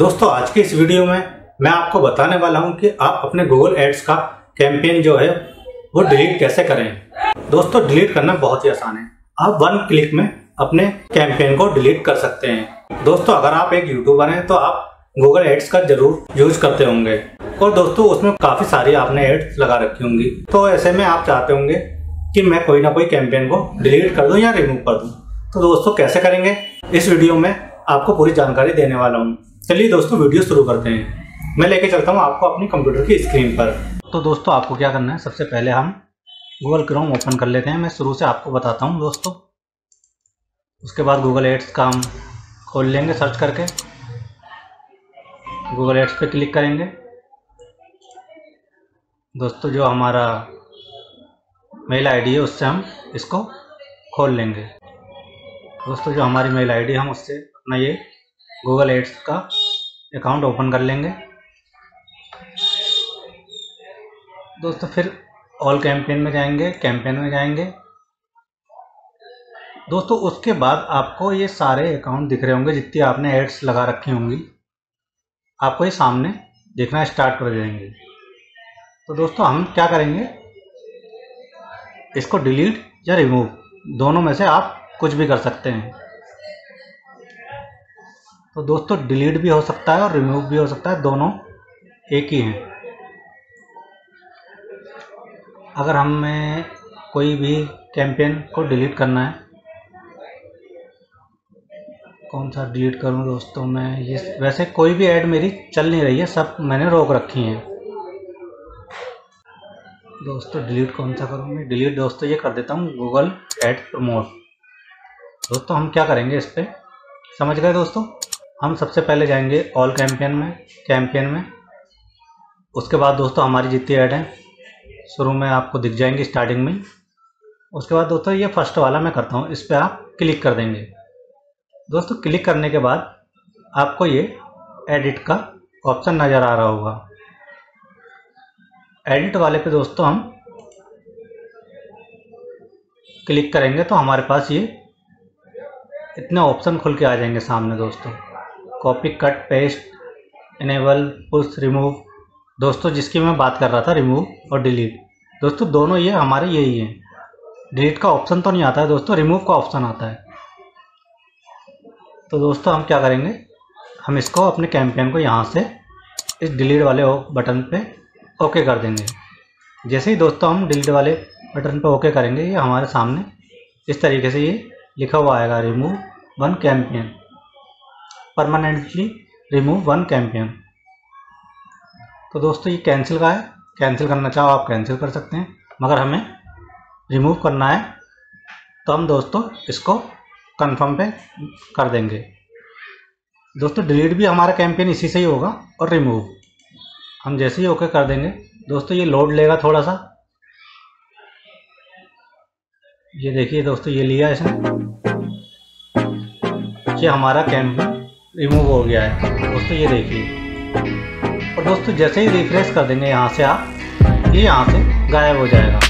दोस्तों, आज के इस वीडियो में मैं आपको बताने वाला हूँ कि आप अपने गूगल एड्स का कैंपेन जो है, वो डिलीट कैसे करें। दोस्तों डिलीट करना बहुत ही आसान है। आप वन क्लिक में अपने कैंपेन को डिलीट कर सकते हैं। दोस्तों, अगर आप एक यूट्यूबर हैं तो आप गूगल एड्स का ज़रूर यूज़ करते होंगे। और दोस्तों, उसमें काफ़ी सारी आपने एड्स लगा रखी होंगी। तो ऐसे में आप चाहते होंगे कि मैं कोई ना कोई कैंपेन को डिलीट कर दूँ या रिमूव कर दूँ। तो दोस्तों, कैसे करेंगे? इस वीडियो में आपको पूरी जानकारी देने वाला हूँ। चलिए दोस्तों, वीडियो शुरू करते हैं। मैं लेके चलता हूँ आपको अपनी कंप्यूटर की स्क्रीन पर। तो दोस्तों, आपको क्या करना है? सबसे पहले हम गूगल क्रोम ओपन कर लेते हैं। मैं शुरू से आपको बताता हूँ दोस्तों। उसके बाद गूगल एड्स का हम खोल लेंगे सर्च करके। गूगल एड्स पे क्लिक करेंगे। दोस्तों, जो हमारा मेल आईडी है, उससे हम इसको खोल लेंगे। दोस्तों, जो हमारी मेल आईडी हम उससे अपना ये गूगल एड्स का अकाउंट ओपन कर लेंगे। दोस्तों, फिर ऑल कैंपेन में जाएँगे, कैंपेन में जाएँगे। दोस्तों, उसके बाद आपको ये सारे अकाउंट दिख रहे होंगे जितनी आपने एड्स लगा रखी होंगी। आपको ये सामने देखना स्टार्ट कर देंगे तो दोस्तों, हम क्या करेंगे? इसको डिलीट या रिमूव, दोनों में से आप कुछ भी कर सकते हैं। तो दोस्तों डिलीट भी हो सकता है और रिमूव भी हो सकता है, दोनों एक ही हैं। अगर हमें कोई भी कैंपेन को डिलीट करना है, कौन सा डिलीट करूँ दोस्तों मैं? ये वैसे कोई भी ऐड मेरी चल नहीं रही है, सब मैंने रोक रखी हैं। दोस्तों डिलीट कौन सा करूँ मैं? डिलीट दोस्तों, ये कर देता हूँ गूगल एड प्रमोट दोस्तों, हम क्या करेंगे इस पर समझ गए दोस्तों? हम सबसे पहले जाएँगे ऑल कैंपेन में कैंपेन में। उसके बाद दोस्तों हमारी जितनी ऐड हैं। शुरू में आपको दिख जाएँगी स्टार्टिंग में। उसके बाद दोस्तों ये फ़र्स्ट वाला मैं करता हूँ, इस पर आप क्लिक कर देंगे। दोस्तों क्लिक करने के बाद आपको ये एडिट का ऑप्शन नज़र आ रहा होगा। एडिट वाले पे दोस्तों हम क्लिक करेंगे तो हमारे पास ये इतने ऑप्शन खुल के आ जाएँगे सामने दोस्तों। Copy, cut, paste, enable, push, remove. दोस्तों, जिसकी मैं बात कर रहा था, रिमूव और डिलीट। दोस्तों, दोनों ये हमारे यही हैं। डिलीट का ऑप्शन तो नहीं आता है दोस्तों, रिमूव का ऑप्शन आता है। तो दोस्तों, हम क्या करेंगे? हम इसको अपने कैंपेन को यहाँ से इस डिलीट वाले बटन पे ओके कर देंगे। जैसे ही दोस्तों हम डिलीट वाले बटन पे ओके करेंगे, ये हमारे सामने इस तरीके से ये लिखा हुआ आएगा, remove one campaign. Permanently remove one campaign तो दोस्तों, ये कैंसिल का है। कैंसिल करना चाहो, आप कैंसिल कर सकते हैं। मगर हमें रिमूव करना है तो हम दोस्तों इसको कंफर्म पे कर देंगे। दोस्तों डिलीट भी हमारा कैंपेन इसी से ही होगा और रिमूव हम जैसे ही ओके कर देंगे। दोस्तों, ये लोड लेगा थोड़ा सा ये देखिए दोस्तों, ये लिया इसने। ये हमारा कैंप रिमूव हो गया है। दोस्तों, ये देखिए। और दोस्तों, जैसे ही रिफ्रेश कर देंगे यहाँ से आप, ये यहाँ से गायब हो जाएगा।